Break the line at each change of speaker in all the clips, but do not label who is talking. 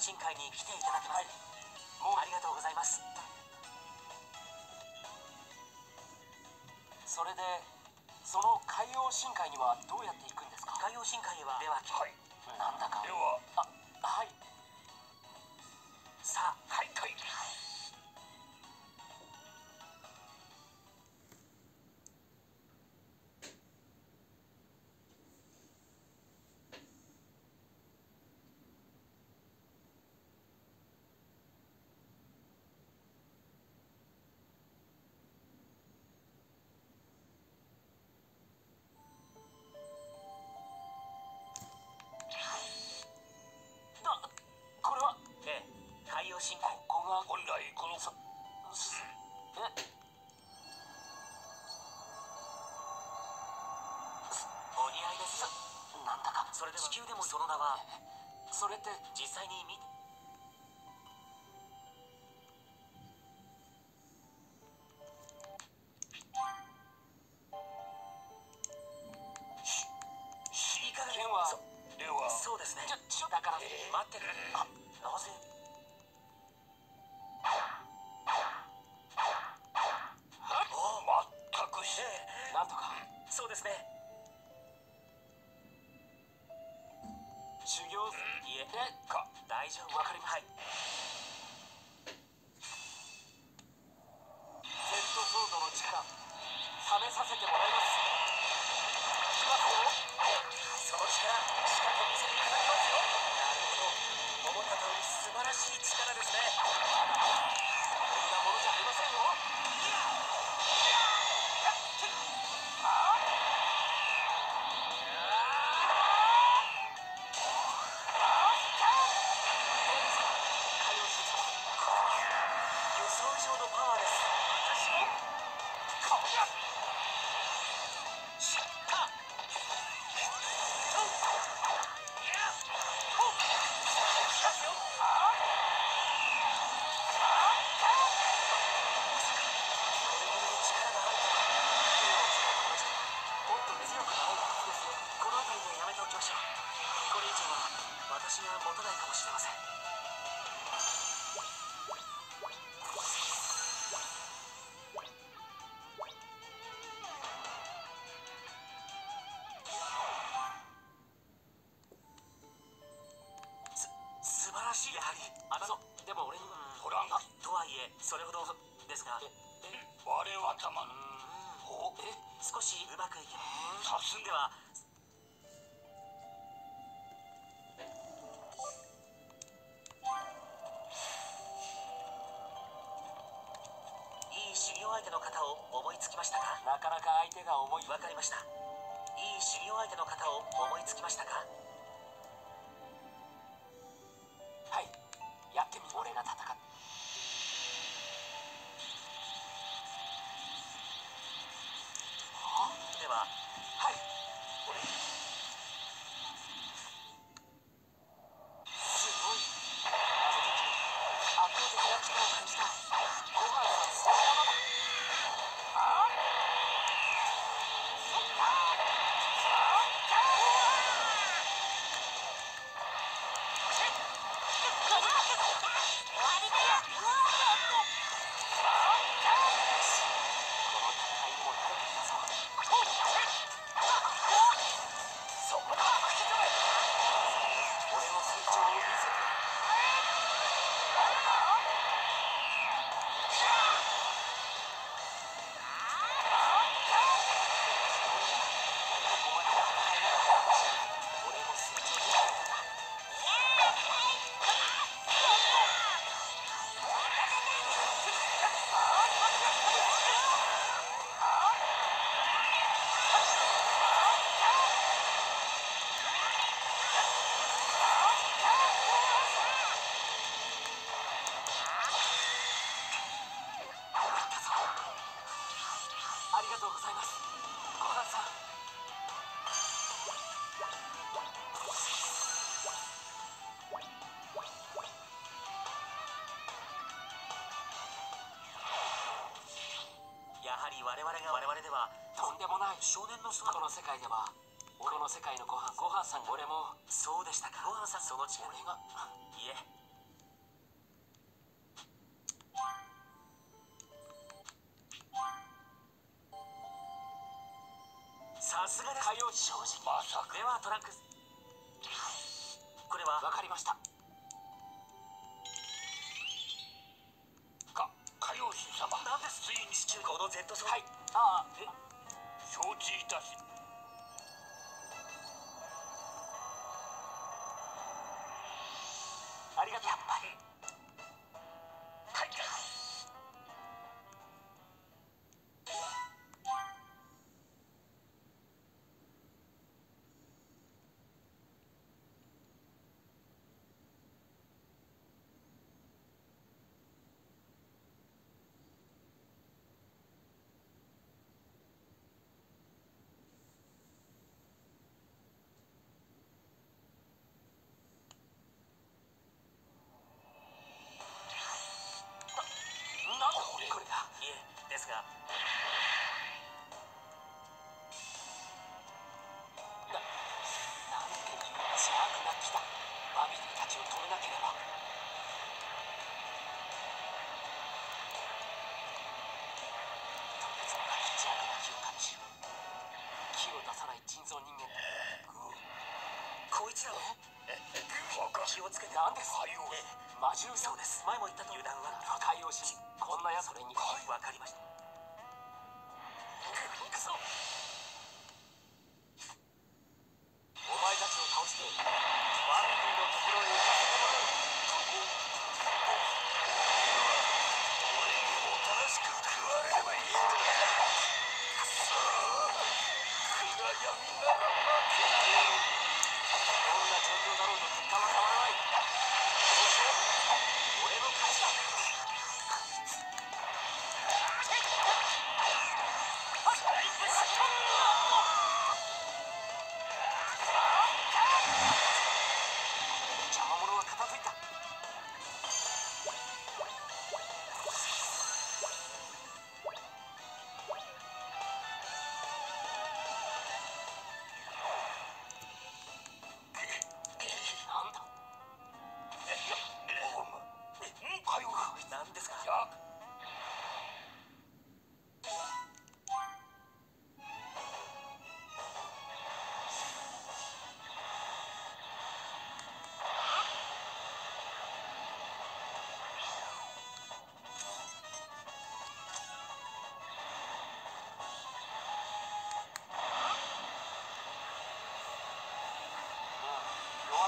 海洋深海に来ていただけます、もうありがとうございます。
それでその海洋深海にはどうやって行くんですか？
海洋深海へはでは
はい。
なんだか
では。
あはい
地球でもその名は？
それって
実際に見そうですね。
だから
待ってるあ上のパワーです。私もこりゃそれほどですが。
我は様の。お
え少しうまくいけば。
さすが。
ではいい修行相手の方を思いつきましたか？
なかなか相手が重い。
わかりました。いい修行相手の方を思いつきましたか？り我々が我々では
とんでもない
少年の姿
この世界ではこの世界のご飯ご飯さん俺も
そうでしたか。ご飯さんその違い。
俺が
いえさすがです。
海洋正直。
まさか。
ではトランクス。これは？
わかりましたりがとう。やっぱり
い
つ
らは気を？つけて
です
海王
ええ
魔獣
そうです。前も言ったと油断は
海洋神こんなやつ俺に。
わかりました。
行くぞどんな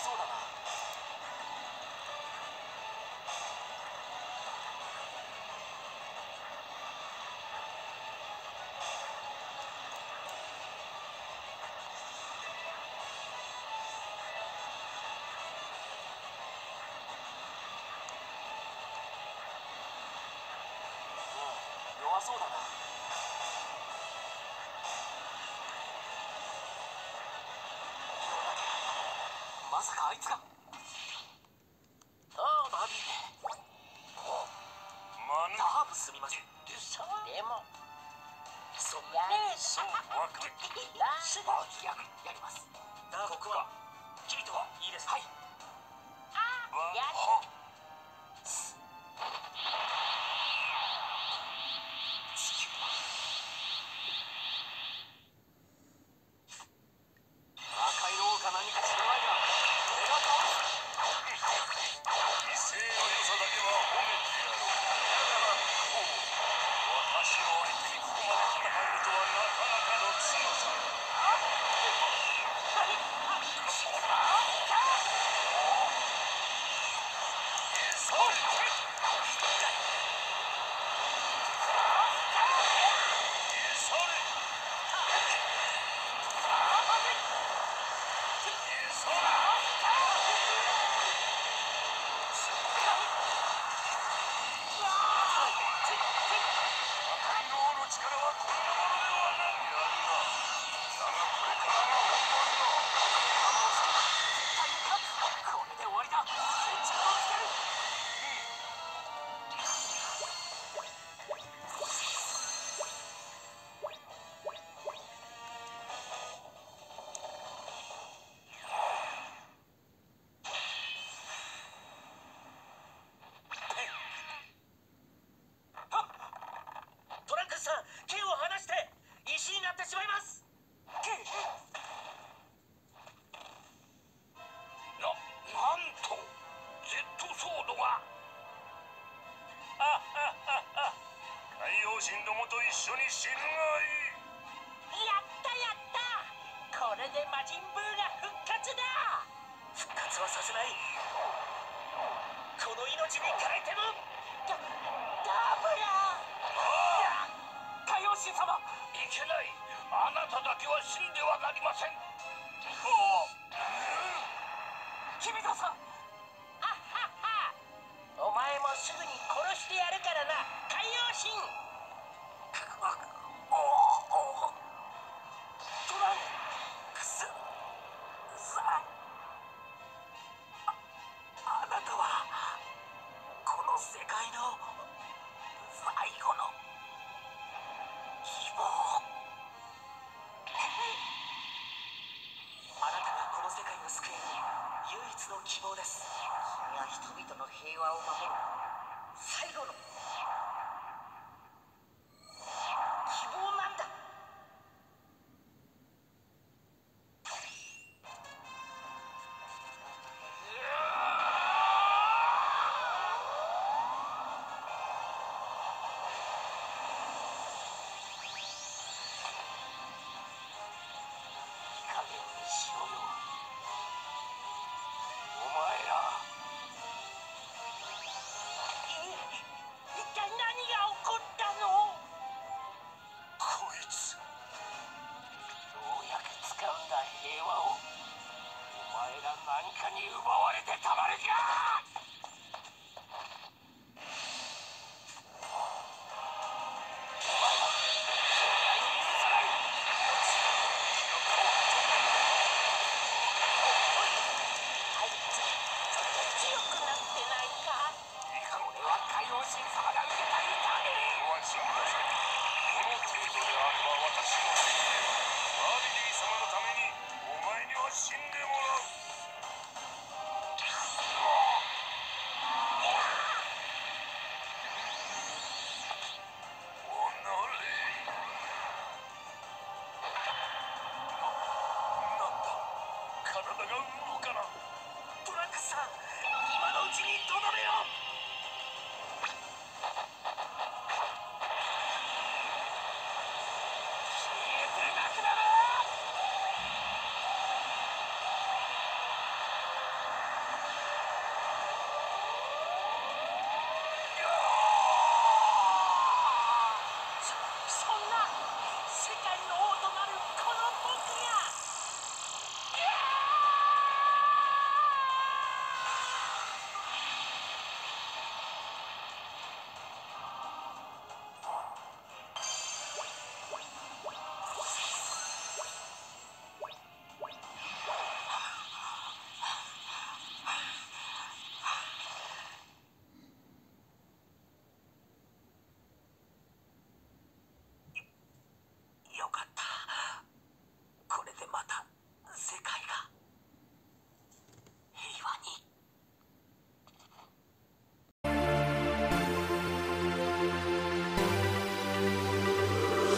そうだな。まさかあいつが。ああバビー。
まぬ
ダーブ
すみません
で
も。
そ
そうわかる。
あややります。
だここは君とはいいです
はい。
わ
や
は神どもと一緒に死ぬがいい。
やったやった。これで魔人ブーが復活だ。
復活はさせない。この命に変えても。
ダダブラ
海王神様
いけない。あなただけは死んではなりません。
君田さん
お前もすぐに殺してやるからな。海王神
希望です。
君は人々の平和を守る。最後の
平和をお前ら何かに奪われてたまるか！